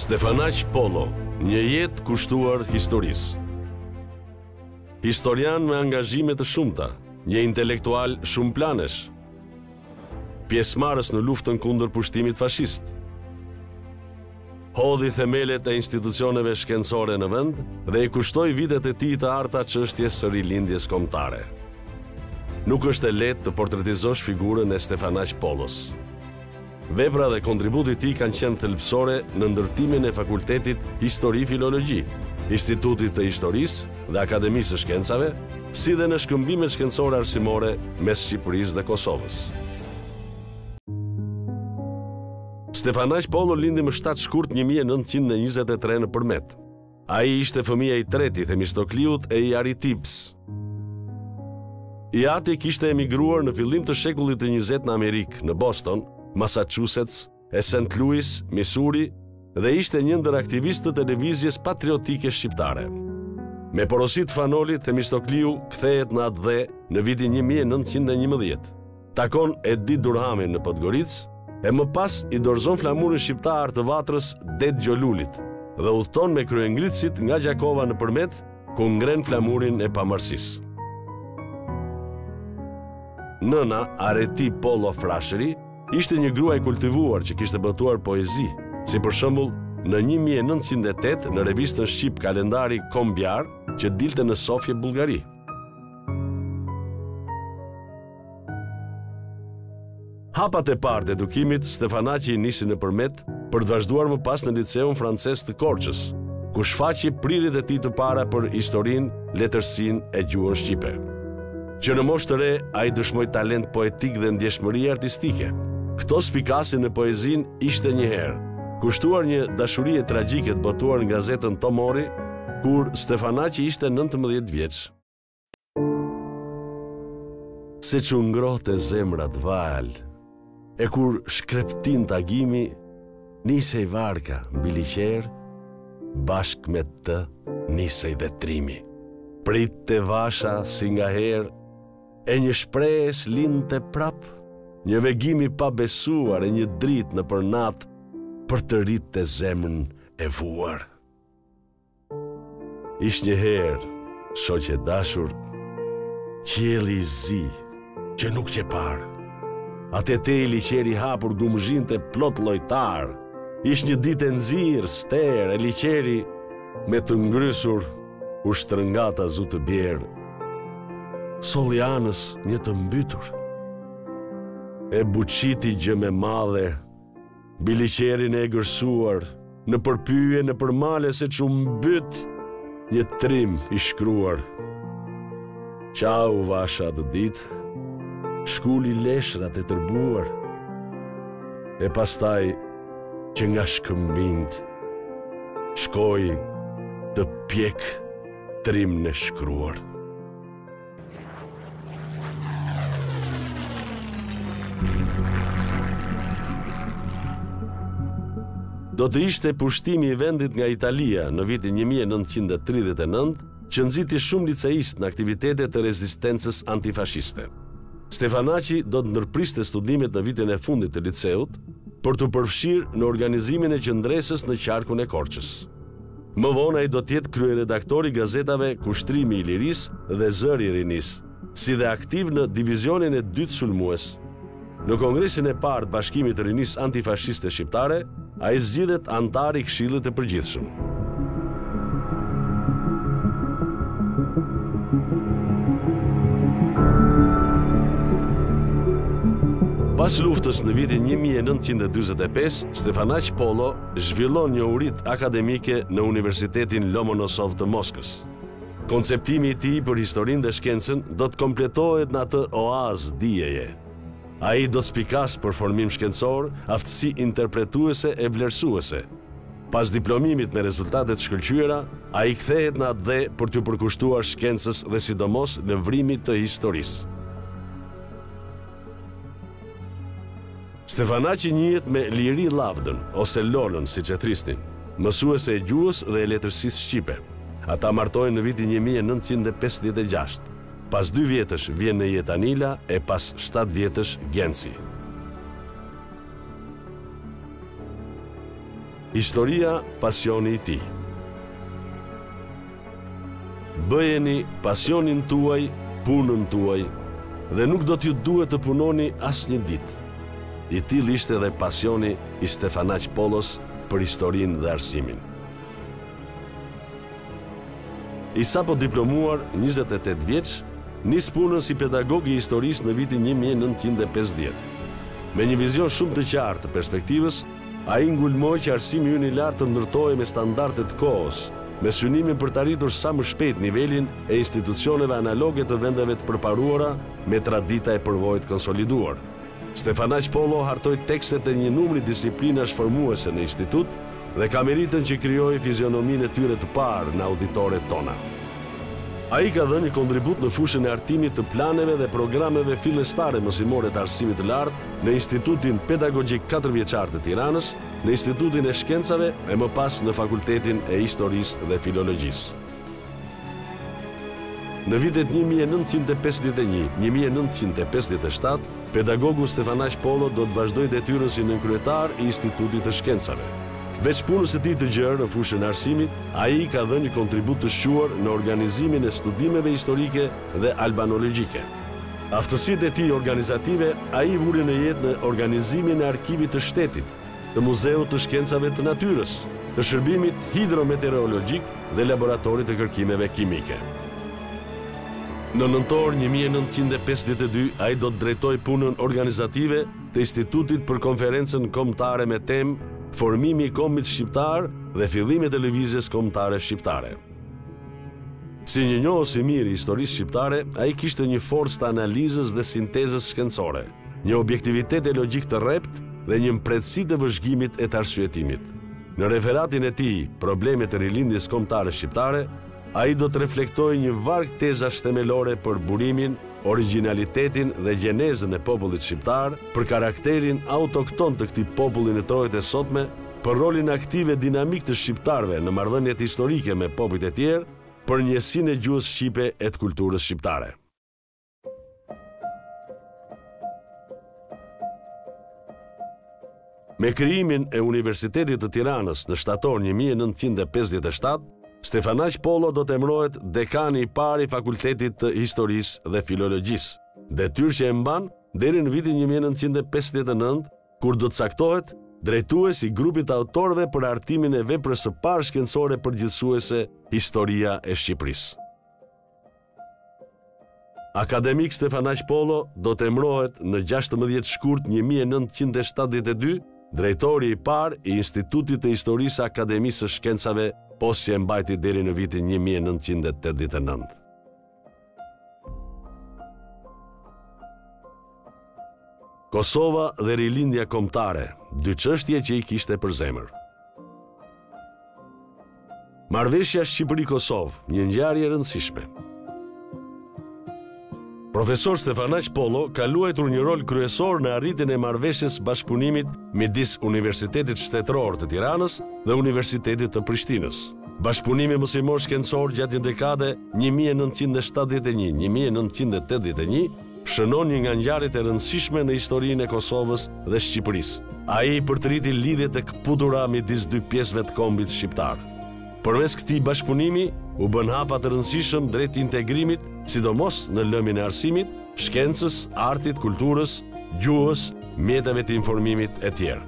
Stefanaq Pollo, një jetë kushtuar historisë. Historian me angazhime të shumta, një intelektual shumëplanësh. Pjesëmarrës në luftën kundër pushtimit fashist. Hodhi themelet e institucioneve shkencore në vend dhe i kushtoi vitet e tij të arta çështjes së rilindjes kombëtare. Nuk është e lehtë të portretizosh figurën e Stefanaq Pollos. Vepra dhe kontributi i tij kanë qenë thelbësore në ndërtimin e Fakultetit Histori-Filologji, Institutit të Historisë dhe Akademisë së Shkencave, si dhe në shkëmbimet shkencore-arsimore mes Shqipërisë dhe Kosovës. Stefanaq Pollo lindi më shtatë shkurt një mijë e nëntëqind e njëzet e tre në Përmet. Ai ishte fëmija i treti i Themistokliut e i Aretisë. I ati, kishte emigruar në fillim të shekullit të njëzet në Amerikë, në Boston, Massachusetts, e St. Louis, Missouri, dhe ishte një ndër aktivistët e lëvizjes patriotike shqiptare. Me porosi të Fan Nolit, Themistokliu kthehet në atdhe në vitin 1911. takon Edith Durhamin në Podgoricë e më pas i dorëzon flamurin shqiptar të Vatrës Ded Gjo Lulit dhe udhëton me kryengritësit nga Gjakova në Përmet, ku ngren flamurin e pavarësisë. Nëna Areti Pollo Frashëri ishte një grua e kultivuar që kishte botuar poezi, si për shembull në 1908 në revistën Shqip Kalendari Kombiar që dilte në Sofje, Bullgari. Hapat e parë të edukimit Stefanaqi i nisi në Përmet për të vazhduar më pas në Liceun Francez të Korçës, ku shfaqi prirjet e tij të para për historinë, letërsinë e gjuhën shqipe. Që në moshë të re, ai dëshmoi talent poetik dhe ndjeshmëri artistike. Këto spikasin në poezinë ishte një herë, kushtuar një dashurie tragjike të botuar në gazetën Tomori, kur Stefanaqi ishte 19 vjeç. Seç u ngrohte zemra valë, e kur shkreptin te agimi, nisej varka mbi liqer, bashkë me të nisej dhe trimi. Priste vasha si ngaherë, e një shpresë lindte prapë, një vegim i pabesuar e një dritë nëpër natë, përtërinte zemrën e vuar. Ish një herë, shoqe e dashur, qielli i zi, që nuk qe parë. Atje tej liqeri i hapur gumëzhinte plot lojtarë, ish një ditë e nxirë, sterë, e liqeri, me të ngrysur, u shtrëngata zu të bjerë. Solli anës një të mbytur, e buçiti gjëmë e madhe, mbi liqerin e egërsuar, nëpër pyje nëpër male se ç'u mbyt një trim i shkruar. Qau vasha atë ditë, shkuli leshrat e tërbuar, e pastaj që nga shkëmbinjtë, shkoi të pjekë trimn' e shkruar. Do të ishte pushtimi i vendit nga Italia në vitin 1939 që nxiti shumë liceistë në aktivitete të rezistencës antifashiste. Stefanaqi do të ndërpriste studimet në vitin e fundit të liceut për t'u përfshirë në organizimin e qëndresës në qarkun e Korçës. Më vonë ai do të jetë kryeredaktor i gazetave Kushtrimi i Lirisë dhe Zëri i Rinisë, si dhe aktiv në Divizionin e Dytë Sulmues. Në Kongresin e Parë të Bashkimit të Rinisë Antifashiste Shqiptare, ai zgjidhet anëtar i Këshillit të Përgjithshëm. Pas luftës në vitin një mijë e nëntëqind e dyzet e pesë, Stefanaq Pollo zhvillon njohuritë akademike në Universitetin Lomonosov të Moskës. Konceptimi i tij për historinë dhe shkencën do të kompletohet në atë oazë dijeje. Ai do të spikasë për formim shkencor, aftësi interpretuese e vlerësuese. Pas diplomimit me rezultate të shkëlqyera, ai kthehet në atdhe për t'iu përkushtuar shkencës dhe sidomos lëvrimit të historisë. Stefanaqi njihet me Liri Lavdën, ose Lolën, siç e thrisnin, mësuese e gjuhës dhe e letërsisë shqipe. Ata martohen në vitin një mijë e nëntëqind e pesëdhjetë e gjashtë. Pas dy vjetësh vjen në jetë Anila e pas shtatë vjetësh Genci. Historia, pasioni i tij. Bëjeni pasionin tuaj punën tuaj dhe nuk do t'ju duhet të punoni asnjë ditë. I tillë ishte dhe pasioni i Stefanaq Pollos për historinë dhe arsimin. I sapodiplomuar, njëzet e tetë vjeç, nis punën si pedagog i historisë në vitin një mijë e nëntëqind e pesëdhjetë. Me një vizion shumë të qartë të perspektivës, Ai ngulmoi që arsimi ynë i lartë të ndërtohej me standarde të kohës, me synimin për të arritur sa më shpejt nivelin e institucioneve analoge të vendeve të përparuara me tradita e përvojë të konsoliduar. Stefanaq Pollo hartoi tekstet e një numri disiplinash formuese në Institut dhe ka meritën që krijoi fizionominë e tyre të parë në auditoret tona. Ai ka dhënë një kontribut në fushën e hartimit të planeve dhe programeve fillestare mësimore të arsimit të lartë në Institutin Pedagogjik Katërvjeçar të Tiranës, në Institutin e Shkencave e më pas në Fakultetin e Historisë dhe Filologjisë. Në vitet një mijë e nëntëqind e pesëdhjetë e një, një mijë e nëntëqind e pesëdhjetë e shtatë, pedagogu Stefanaq Pollo do të vazhdojë detyrën si nënkryetar i Institutit të Shkencave. Veç punës së tij të gjerë në fushën e arsimit, ai ka dhënë një kontribut të shquar në organizimin e studimeve historike dhe albanologjike. Aftësitë e tij organizative ai i vuri në jetë në organizimin e Arkivit të Shtetit, të Muzeut të Shkencave të Natyrës, të Shërbimit Hidrometeorologjik dhe Laboratorit të Kërkimeve Kimike. Në nëntor një mijë e nëntëqind e pesëdhjetë e dy ai do të drejtojë punën organizative të Institutit për Konferencën Kombëtare me temë Formimi i Kombit Shqiptar dhe fillimet e Lëvizjes Kombëtare Shqiptare. Si një njohës i mirë i historisë shqiptare, ai kishte një forcë të analizës dhe sintezës shkencore, një objektivitet e logjikë të rreptë dhe një mprehësi të vëzhgimit e të arsyetimit. Në referatin e tij, Probleme të rilindjes kombëtare shqiptare, ai do të reflektojë një varg tezash themelore për burimin, origjinalitetin dhe gjenezën e popullit shqiptar, për karakterin autokton të këtij populli në trojet e sotme, për rolin aktiv e dinamik të shqiptarëve në marrëdhëniet historike me popujt e tjerë, për njësinë e gjuhës shqipe e të kulturës shqiptare. Me krijimin e Universitetit të Tiranës në shtator 1957, Stefanaq Pollo do të emrohet dekani i parë i Fakultetit të Historisë dhe Filologjisë, detyrë që e mban deri në vitin 1959 kur do të caktohet drejtues i grupit të autorëve për hartimin e veprës së parë shkencore përgjithësuese Historia e Shqipërisë. Akademik Stefanaq Pollo do të emrohet në 16 shkurt 1972 drejtori i parë i Institutit të Historisë së Akademisë së Shkencave, post që e mbajti deri në vitin 1989. Kosova dhe Rilindja Kombëtare, dy çështje që i kishte për zemër. Marrëveshja Shqipëri-Kosovë, një ngjarje e rëndësishme. Profesor Stefanaq Pollo ka luajtur një rol kryesor në arritjen e marrëveshjes së bashkëpunimit midis Universitetit Shtetëror të Tiranës dhe Universitetit të Prishtinës. Bashkëpunimi mësimor shkencor gjatë një dekade, një mijë e nëntëqind e shtatëdhjetë e një, një mijë e nëntëqind e tetëdhjetë e një, shënon një nga ngjarjet e rëndësishme në historinë e Kosovës dhe Shqipërisë. Ai i përtëriti lidhjet e këputura midis dy pjesëve të kombit shqiptar. Përmes këtij bashkëpunimi, u bënë hapa të rëndësishëm drejt integrimit, sidomos në lëmin e arsimit, shkencës, artit, kulturës, gjuhës, mjeteve të informimit etj.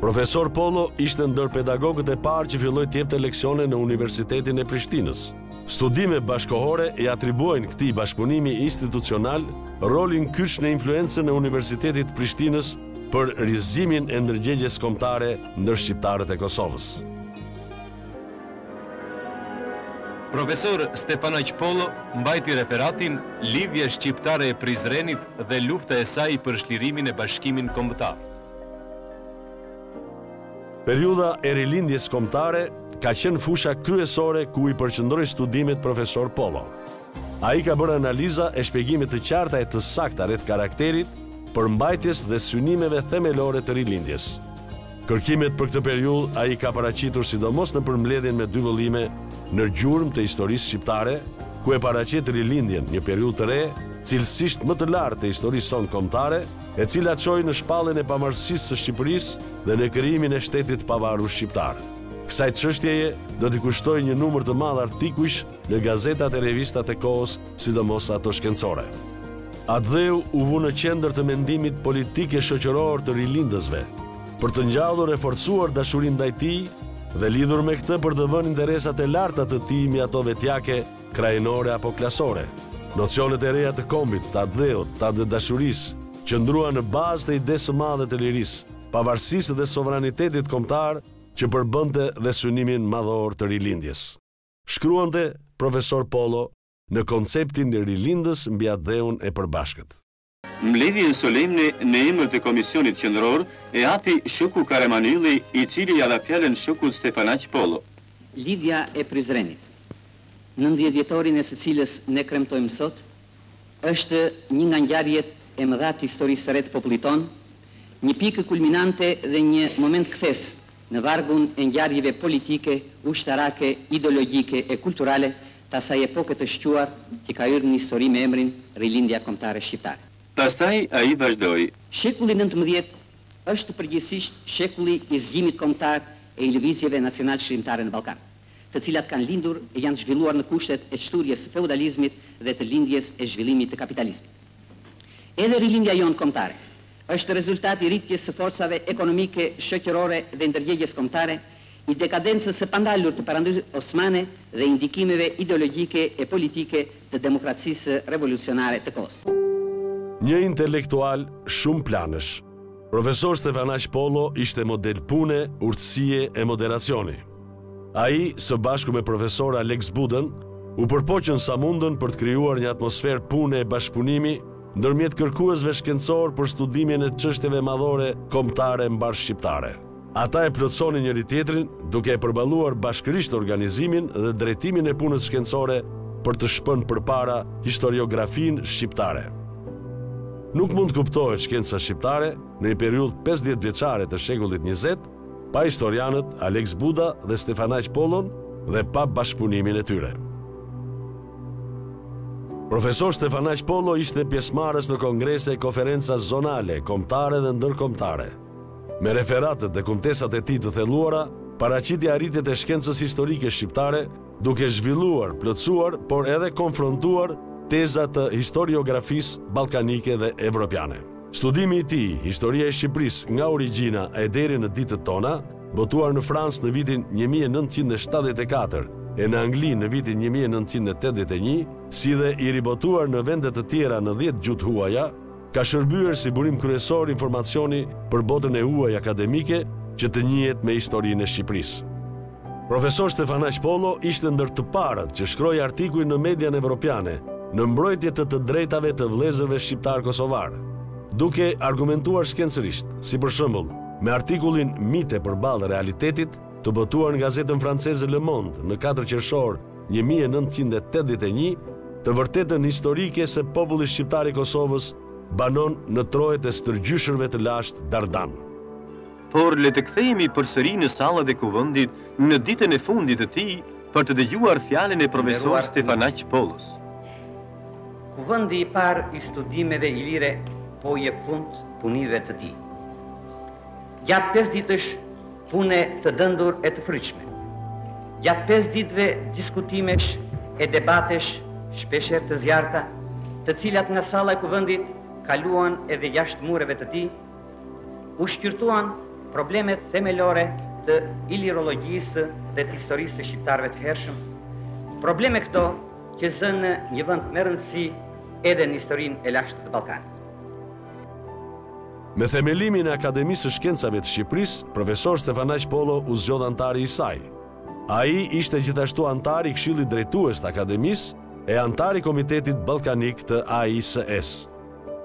Profesor Pollo ishte ndër pedagogët e parë që filloi të jepte leksione në Universitetin e Prishtinës. Studime bashkohore i atribuojnë këtij bashkëpunimi institucional rolin kyç në influencën e Universitetit të Prishtinës për rizgjimin e ndërgjegjes kombëtare ndër shqiptarët e Kosovës. Profesor Stefanaq Pollo mbajti referatin Lidhja Shqiptare e Prizrenit dhe lufta e saj për çlirimin e Bashkimin Kombëtar. Periudha e Rilindjes Kombëtare ka qenë fusha kryesore ku i përqëndroi studimet Profesor Pollo. Ai ka bërë analiza e shpjegime të qarta e të sakta rreth karakterit, përmbajtjes dhe synimeve themelore të Rilindjes. Kërkimet për këtë periudhë ai i ka paraqitur sidomos në përmbledhjen me dy vëllime në gjurmë të historisë shqiptare, ku e paraqet Rilindjen, një periudhë të re, cilësisht më të lartë të historisë sonë kombëtare, e cila çoi në shpalljen e pavarësisë së Shqipërisë dhe në krijimin e shtetit të pavarur shqiptar. Kësaj çështjeje do t'i kushtojë një numër të madh artikujsh në gazetat e revistat e kohës, sidomos ato shkencore. Atdheu u vu në qendër të mendimit politik e shoqëror të rilindësve, për të ngjallur e forcuar dashurinë ndaj tij dhe lidhur me këtë për të vënë interesat e larta të tij mbi ato vetjake, krahinore apo klasore. Nocionet e reja të kombit, të atdheut, të atdhedashurisë, qëndruan në bazë të idesë së madhe të lirisë, pavarësisë dhe sovranitetit kombëtar që përbënte dhe synimin madhor të Rilindjes. shkruante Profesor Pollo në konceptin rilindës mbi atdheun e përbashkët. Mbledhjen solemne në emër të Komisionit Qendror e hapi Shoku Kahreman Ylli i cili ia dha fjalën Shokut Stefanaq Pollo. Lidhja e Prizrenit, nëntëdhjetëvjetorin e së cilës ne kremtojmë sot, është një nga ngjarjet e mëdha të historisë së re të popullit tonë, një pikë kulminante dhe një moment kthesë në vargun e ngjarjeve politike, ushtarake, ideologjike e kulturale të asaj epoke të shquar që ka hyrë në histori me emrin Rilindja Kombëtare Shqiptare. Pastaj ai vazhdoi. Shekulli nëntëmbëdhjetë është përgjithësisht shekulli i zgjimit kombëtar e i lëvizjeve nacionalçlirimtare në Ballkan, të cilat kanë lindur e janë zhvilluar në kushtet e çthurjes së feudalizmit dhe të lindjes e zhvillimit të kapitalizmit. Edhe Rilindja jonë Kombëtare është rezultat i rritjes së forcave ekonomike, shoqërore dhe i ndërgjegjes kombëtare, i dekadencës së pandalur të Perandorisë Osmane dhe i ndikimeve ideologjike e politike të demokracisë revolucionare të kohës. Një intelektual shumëplanësh, Profesor Stefanaq Pollo ishte model pune, urtësie e moderacioni. Ai, së bashku me Profesor Aleks Budën, u përpoqën sa mundën për të krijuar një atmosferë pune e bashkëpunimi, Ndërmjet kërkuesve shkencorë për studimin e çështjeve madhore kombëtare mbarëshqiptare. Ata e plotësonin njëri-tjetrin duke e përballuar bashkërisht organizimin dhe drejtimin e punës shkencore për të shpënë përpara historiografinë shqiptare. Nuk mund të kuptohet shkenca shqiptare në një periudhë pesëdhjetëvjeçare të shekullit njëzet, Pa historianët Aleks Buda dhe Stefanaq Pollon dhe pa bashkëpunimin e tyre. Profesor Stefanaq Pollo ishte pjesëmarrës në kongrese e konferenca zonale, kombëtare dhe ndërkombëtare. Me referatet dhe kumtesat e tij të thelluara, paraqiti arritjet e shkencës historike shqiptare, duke zhvilluar, plotësuar, por edhe konfrontuar teza të historiografisë ballkanike dhe evropiane. Studimi i tij, Historia e Shqipërisë nga origjina e deri në ditët tona, botuar në Francë në vitin një mijë e nëntëqind e shtatëdhjetë e katër e në Angli në vitin një mijë e nëntëqind e tetëdhjetë e një, si dhe i ribotuar në vende të tjera në dhjetë gjuhë të huaja, ka shërbyer si burim kryesor informacioni për botën e huaj akademike që të njihet me historinë e Shqipërisë. Profesor Stefanaq Pollo ishte ndër të parët që shkroi artikuj në median evropiane në mbrojtje të të drejtave të vëllezërve shqiptarë kosovarë, duke argumentuar shkencërisht, si për shembull, me artikullin Mite përballë realitetit, të botuar në gazetën franceze Le Monde në 4 qershor 1981, të vërtetën historike se populli shqiptar i Kosovës banon në trojet e stërgjyshërve të lashtë dardanë. Por le të kthehemi përsëri në sallat e Kuvendit në ditën e fundit të tij për të dëgjuar fjalën e Profesor Stefanaq Pollos. Kuvendi i parë i Studimeve Ilire po i jep fund punimeve të tij. Gjatë pesë ditësh pune të dëndur e të frytshme. Gjatë pesë ditëve diskutimesh e debatesh shpeshherë të zjarrta, të cilat nga salla e Kuvendit kaluan edhe jashtë mureve të tij, U shqyrtuan problemet themelore të ilirologjisë dhe të historisë së shqiptarëve të hershëm, probleme këto që zënë një vend me rëndësi edhe në historinë e lashtë të Ballkanit. Me themelimin e Akademisë së Shkencave të Shqipërisë, profesor Stefanaq Pollo u zgjodh anëtar i saj. Ai ishte gjithashtu anëtar i Këshillit Drejtues të Akademisë e anëtar i Komitetit Ballkanik të AISS.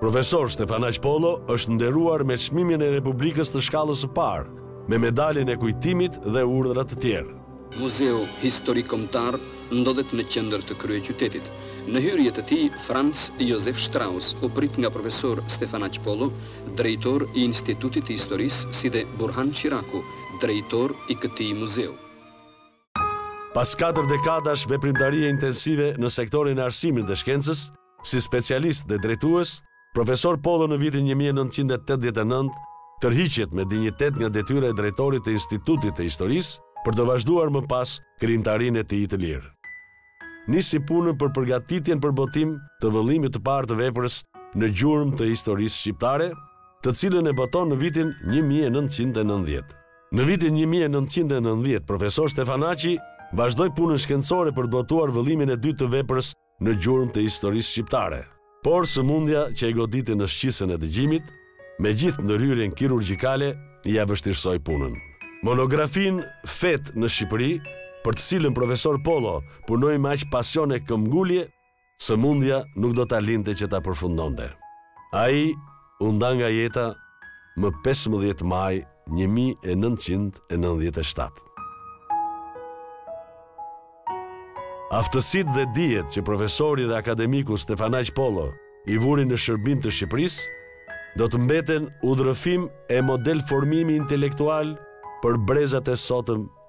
Profesor Stefanaq Pollo është nderuar me Çmimin e Republikës të shkallës së parë, me Medaljen e Kujtimit dhe urdhra të tjerë. Muzeu Historik Kombëtar ndodhet në qendër të kryeqytetit. Në hyrje të tij, Franz Josef Strauss u prit nga Profesor Stefanaq Pollo, drejtor i Institutit të Historisë si dhe Burhan Çiraku, drejtor i këtij muzeu. Pas katër dekadash veprimtarie intensive në sektorin e arsimit dhe shkencës, si specialist dhe drejtues, Profesor Pollo në vitin një mijë e nëntëqind e tetëdhjetë e nëntë tërhiqet me dinjitet nga detyra e drejtorit të Institutit të Historisë për të vazhduar më pas krijimtarinë e tij të lirë. Nisi punën për përgatitjen për botim të vëllimit të parë të veprës në gjurmë të historisë shqiptare, të cilën e boton në vitin një mijë e nëntëqind e nëntëdhjetë. Në vitin një mijë e nëntëqind e nëntëdhjetë, profesor Stefanaqi vazhdoi punën shkencore për të botuar vëllimin e dytë të veprës në gjurmë të historisë shqiptare. Por sëmundja që e goditi në shqisën e dëgjimit, me gjithë ndërhyrjen kirurgjikale, ia vështirësoi punën. Monografinë Fetë në Shqipëri, për të cilën profesor Pollo punoi me aq pasion e këmbëngulje, Sëmundja nuk do ta linte që ta përfundonte. Ai u nda nga jeta më pesëmbëdhjetë maj një mijë e nëntëqind e nëntëdhjetë e shtatë. Aftësitë dhe dijet që profesori dhe akademiku Stefanaq Pollo i vuri në shërbim të Shqipërisë, do të mbeten udhërrëfim e model formimi intelektual për brezat e sotëm